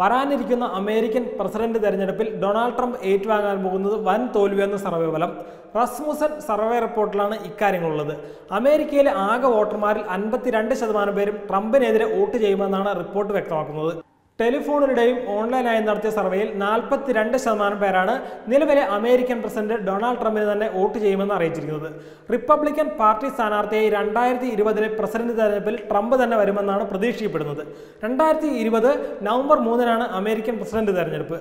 വരാനിരിക്കുന്ന American president തെരഞ്ഞെടുപ്പിൽ Donald Trump ഏറ്റുവാങ്ങാൻ പോകുന്നത് വൻ തോൽവിയെന്ന സർവേ ഫലം റസ്മുസൻ സർവേ റിപ്പോർട്ടിലാണ് ഇക്കാര്യങ്ങളുള്ളത്. അമേരിക്കയിലെ ആകെ വോട്ടർമാരിൽ അൻപത്തിരണ്ട് ശതമാനം പേരും ട്രംപിനെതിരെ വോട്ട് ചെയ്യുമെന്നാണ് റിപ്പോർട്ട് വ്യക്തമാക്കുന്നത്. ടെലിഫോണിലൂടെയും ഓൺലൈനായി നടത്തിയ സർവേയിൽ നാൽപ്പത്തിരണ്ട് ശതമാനം പേരാണ് നിലവിലെ അമേരിക്കൻ പ്രസിഡന്റ് ഡൊണാൾഡ് ട്രംപിന് തന്നെ വോട്ട് ചെയ്യുമെന്ന് അറിയിച്ചിരിക്കുന്നത്. റിപ്പബ്ലിക്കൻ പാർട്ടി സ്ഥാനാർത്ഥിയായി രണ്ടായിരത്തി ഇരുപതിലെ പ്രസിഡന്റ് തെരഞ്ഞെടുപ്പിൽ ട്രംപ് തന്നെ വരുമെന്നാണ് പ്രതീക്ഷിക്കപ്പെടുന്നത്. രണ്ടായിരത്തി നവംബർ മൂന്നിനാണ് അമേരിക്കൻ പ്രസിഡന്റ് തെരഞ്ഞെടുപ്പ്.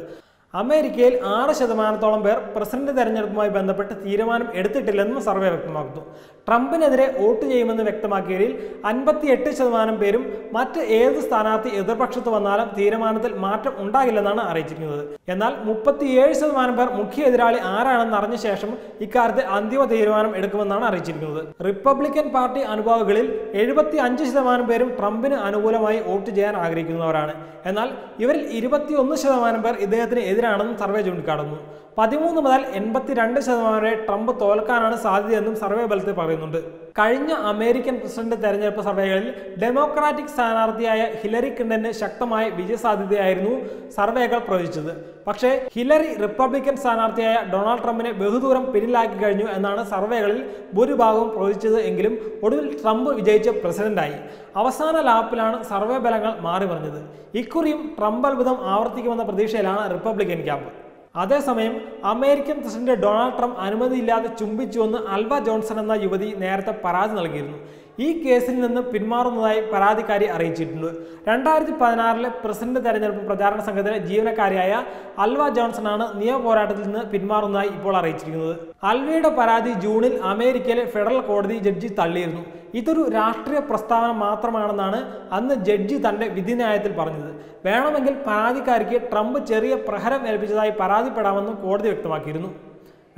അമേരിക്കയിൽ ആറ് ശതമാനത്തോളം പേർ പ്രസിഡന്റ് തെരഞ്ഞെടുപ്പുമായി ബന്ധപ്പെട്ട് തീരുമാനം എടുത്തിട്ടില്ലെന്നും സർവേ വ്യക്തമാക്കുന്നു. ട്രംപിനെതിരെ വോട്ട് ചെയ്യുമെന്ന് വ്യക്തമാക്കിയതിൽ അൻപത്തിയെട്ട് ശതമാനം പേരും മറ്റ് ഏത് സ്ഥാനാർത്ഥി എതിർപക്ഷത്ത് വന്നാലും തീരുമാനത്തിൽ മാറ്റം ഉണ്ടാകില്ലെന്നാണ് അറിയിച്ചിരിക്കുന്നത്. എന്നാൽ മുപ്പത്തിയേഴ് ശതമാനം പേർ മുഖ്യ എതിരാളി ആരാണെന്ന് അറിഞ്ഞ ശേഷം ഇക്കാര്യത്തിൽ അന്തിമ തീരുമാനം എടുക്കുമെന്നാണ് അറിയിച്ചിരിക്കുന്നത്. റിപ്പബ്ലിക്കൻ പാർട്ടി അനുഭാവികളിൽ എഴുപത്തി അഞ്ച് ശതമാനം പേരും ട്രംപിന് അനുകൂലമായി വോട്ട് ചെയ്യാൻ ആഗ്രഹിക്കുന്നവരാണ്. എന്നാൽ ഇവരിൽ ഇരുപത്തിയൊന്ന് ശതമാനം പേർ ഇദ്ദേഹത്തിന് എതിരാണെന്നും സർവേ ചൂണ്ടിക്കാട്ടുന്നു. പതിമൂന്ന് മുതൽ എൺപത്തിരണ്ട് ശതമാനം വരെ ട്രംപ് തോൽക്കാനാണ് സാധ്യതയെന്നും സർവേ ഫലത്തിൽ പറയുന്നുണ്ട്. കഴിഞ്ഞ അമേരിക്കൻ പ്രസിഡന്റ് തെരഞ്ഞെടുപ്പ് സർവേകളിൽ ഡെമോക്രാറ്റിക് സ്ഥാനാർത്ഥിയായ ഹിലറി ക്ലിന്റന് ശക്തമായ വിജയസാധ്യതയായിരുന്നു സർവേകൾ പ്രവചിച്ചത്. പക്ഷേ ഹിലറി റിപ്പബ്ലിക്കൻ സ്ഥാനാർത്ഥിയായ ഡൊണാൾഡ് ട്രംപിനെ ബഹുദൂരം പിന്നിലാക്കി കഴിഞ്ഞു എന്നാണ് സർവേകളിൽ ഭൂരിഭാഗവും പ്രവചിച്ചത് എങ്കിലും ഒടുവിൽ ട്രംപ് വിജയിച്ച പ്രസിഡന്റായി. അവസാന ലാപ്പിലാണ് സർവേ ബലങ്ങൾ മാറി പറഞ്ഞത് ഇക്കുറിയും ട്രംപ് അത്ഭുതം ആവർത്തിക്കുമെന്ന പ്രതീക്ഷയിലാണ് റിപ്പബ്ലിക്കൻ ക്യാമ്പ് അതേസമയം അമേരിക്കൻ പ്രസിഡന്റ് ഡൊണാൾഡ് ട്രംപ് അനുമതിയില്ലാതെ ചുംബിച്ചുവെന്ന് അൽബ ജോൺസൺ എന്ന യുവതി നേരത്തെ പരാതി നൽകിയിരുന്നു. ഈ കേസിൽ നിന്ന് പിന്മാറുന്നതായി പരാതിക്കാരി അറിയിച്ചിട്ടുണ്ട്. രണ്ടായിരത്തി പതിനാറിലെ പ്രസിഡന്റ് തെരഞ്ഞെടുപ്പ് പ്രചാരണ സംഘത്തിലെ ജീവനക്കാരിയായ അൽവ ജോൺസൺ ആണ് നിയമ പോരാട്ടത്തിൽ നിന്ന് പിന്മാറുന്നതായി ഇപ്പോൾ അറിയിച്ചിരിക്കുന്നത്. അൽവയുടെ പരാതി ജൂണിൽ അമേരിക്കയിലെ ഫെഡറൽ കോടതി ജഡ്ജി തള്ളിയിരുന്നു. ഇതൊരു രാഷ്ട്രീയ പ്രസ്താവന മാത്രമാണെന്നാണ് അന്ന് ജഡ്ജി തന്റെ വിധിന്യായത്തിൽ പറഞ്ഞത്. വേണമെങ്കിൽ പരാതിക്കാരിക്ക് ട്രംപ് ചെറിയ പ്രഹരം ഏൽപ്പിച്ചതായി പരാതിപ്പെടാമെന്നും കോടതി വ്യക്തമാക്കിയിരുന്നു.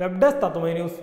Web desk Tatwamayi news.